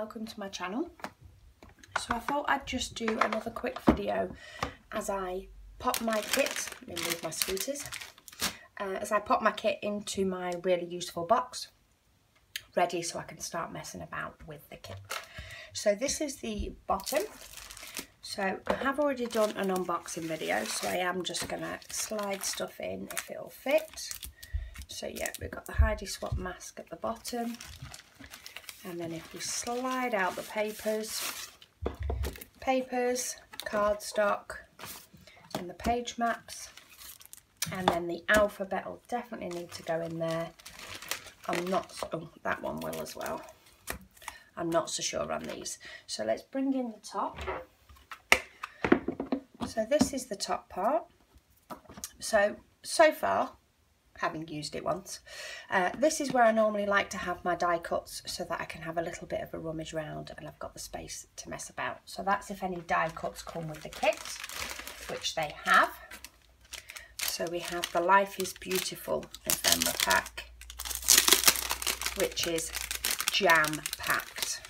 welcome to my channel. So I thought I'd just do another quick video as I pop my kit, remove my scooters, uh, as I pop my kit into my really useful box, ready so I can start messing about with the kit. So this is the bottom. So I have already done an unboxing video, so I am just to slide stuff in if it'll fit. So yeah, we've got the Heidi Swapp mask at the bottom and then if we slide out the papers papers cardstock and the page maps and then the alphabet will definitely need to go in there. I'm not oh that one will as well. I'm not so sure on these. So let's bring in the top. So this is the top part. So so far having used it once. Uh, this is where I normally like to have my die cuts so that I can have a little bit of a rummage round and I've got the space to mess about. So that's if any die cuts come with the kit, which they have. So we have the Life is Beautiful ephemera pack, which is jam packed.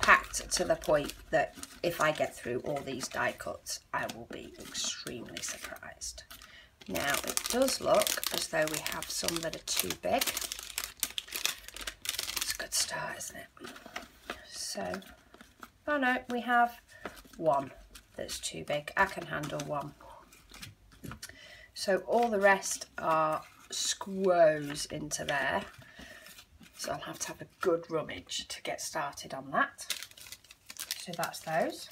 Packed to the point that if I get through all these die cuts, I will be extremely surprised. Now it does look as though we have some that are too big. It's a good start, isn't it? So, oh no, we have one that's too big. I can handle one. So all the rest are squoze into there. So I'll have to have a good rummage to get started on that. So that's those.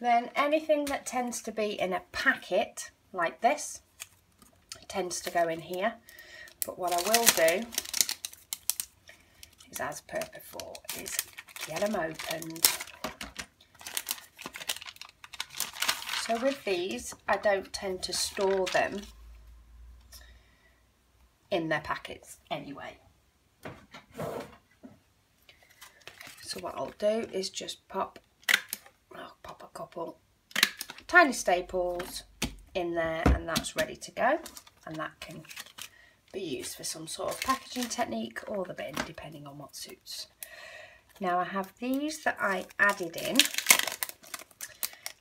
Then anything that tends to be in a packet like this. It tends to go in here. But what I will do is as per before, is get them opened. So with these, I don't tend to store them in their packets anyway. So what I'll do is just pop, I'll pop a couple tiny staples in there and that's ready to go and that can be used for some sort of packaging technique or the bin depending on what suits. Now I have these that I added in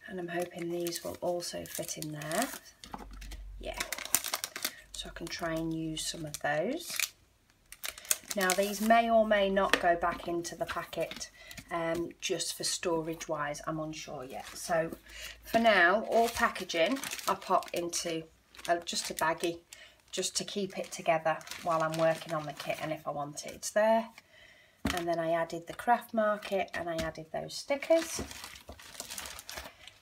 and I'm hoping these will also fit in there. Yeah, so I can try and use some of those. Now these may or may not go back into the packet um, just for storage wise I'm unsure yet. So for now all packaging I pop into just a baggie just to keep it together while I'm working on the kit and if I want it it's there. And then I added the craft market and I added those stickers.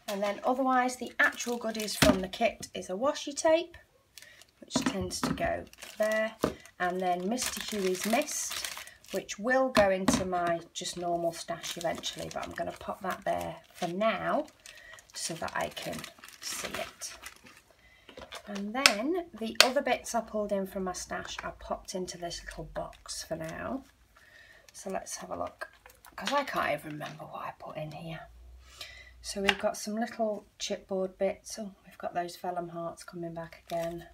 And then otherwise the actual goodies from the kit is a washi tape which tends to go there. And then Mr Huey's Mist which will go into my just normal stash eventually, but I'm going to pop that there for now so that I can see it. And then the other bits I pulled in from my stash I popped into this little box for now. So let's have a look, because I can't even remember what I put in here. So we've got some little chipboard bits. Oh, we've got those vellum hearts coming back again.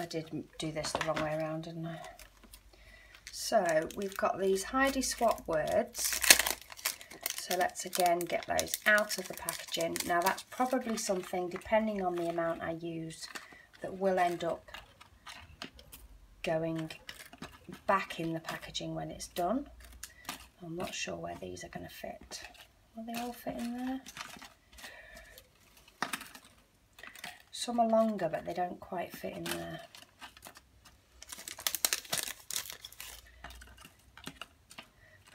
I did do this the wrong way around, didn't I? So we've got these Heidi Swapp words. So let's again get those out of the packaging. Now that's probably something, depending on the amount I use, that will end up going back in the packaging when it's done. I'm not sure where these are going to fit. Will they all fit in there? Some are longer, but they don't quite fit in there.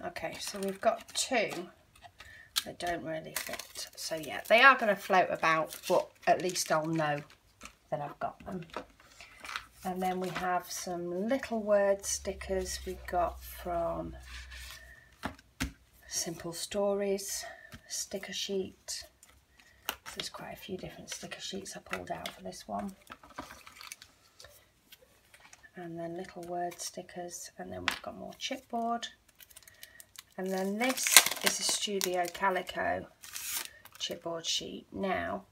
Okay, so we've got two that don't really fit. So yeah, they are going to float about, but at least I'll know that I've got them. And then we have some little word stickers we got from Simple Stories sticker sheet. There's quite a few different sticker sheets I pulled out for this one. And then little word stickers, and then we've got more chipboard. And then this is a Studio Calico chipboard sheet. Now,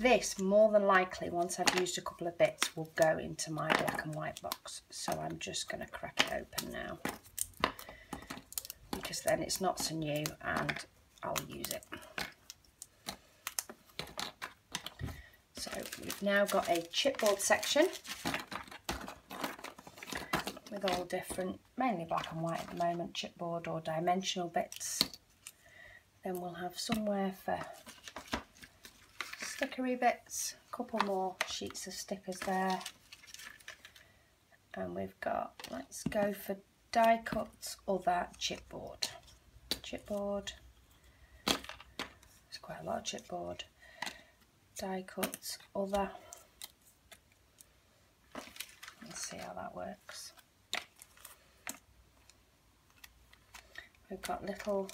this more than likely, once I've used a couple of bits, will go into my black and white box. So I'm just going to crack it open now. because then it's not so new and I'll use it. So we've now got a chipboard section with all different, mainly black and white at the moment, chipboard or dimensional bits. Then we'll have somewhere for stickery bits, a couple more sheets of stickers there. And we've got, let's go for die cuts or that chipboard. Chipboard, there's quite a lot of chipboard. Die cuts other. Let's see how that works. We've got little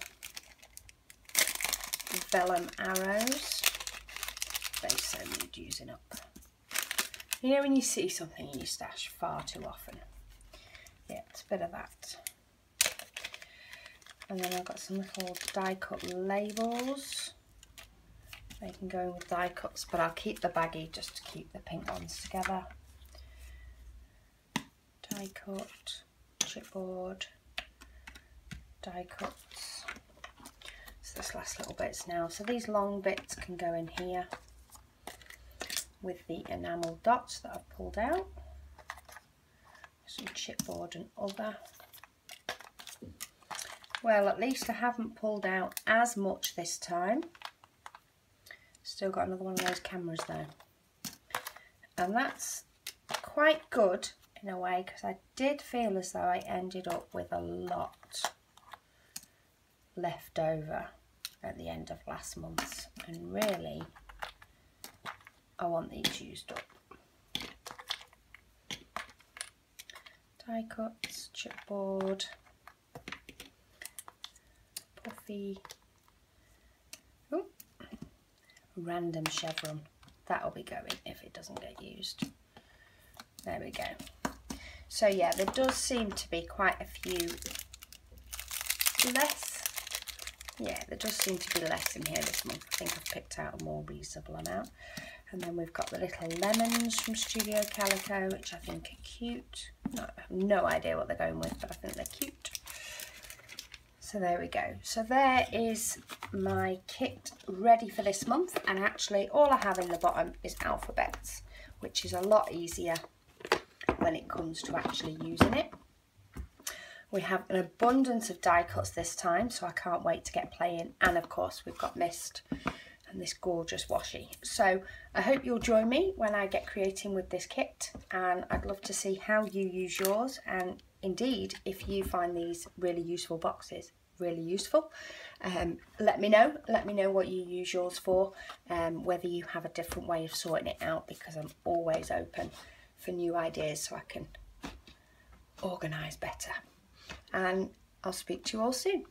vellum arrows. They so need using up. You know when you see something in your stash far too often? Yeah, it's a bit of that. And then I've got some little die cut labels. They can go in with die cuts, but I'll keep the baggy just to keep the pink ones together. Die cut, chipboard, die cuts. So this last little bits now. So these long bits can go in here with the enamel dots that I've pulled out. Some chipboard and other. Well, at least I haven't pulled out as much this time. Still got another one of those cameras there. And that's quite good in a way because I did feel as though I ended up with a lot left over at the end of last month's and really I want these used up. Die cuts, chipboard, puffy, Ooh. random chevron. That'll be going if it doesn't get used. There we go. So yeah, there does seem to be quite a few less yeah, there does seem to be less in here this month. I think I've picked out a more reasonable amount. And then we've got the little lemons from Studio Calico, which I think are cute. No, I have no idea what they're going with, but I think they're cute. So there we go. So there is my kit ready for this month. And actually all I have in the bottom is alphabets, which is a lot easier when it comes to actually using it. We have an abundance of die cuts this time, so I can't wait to get playing. And of course, we've got mist and this gorgeous washi. So I hope you'll join me when I get creating with this kit. And I'd love to see how you use yours. And indeed, if you find these really useful boxes really useful, um, let me know. Let me know what you use yours for, um, whether you have a different way of sorting it out, because I'm always open for new ideas so I can organise better and I'll speak to you all soon.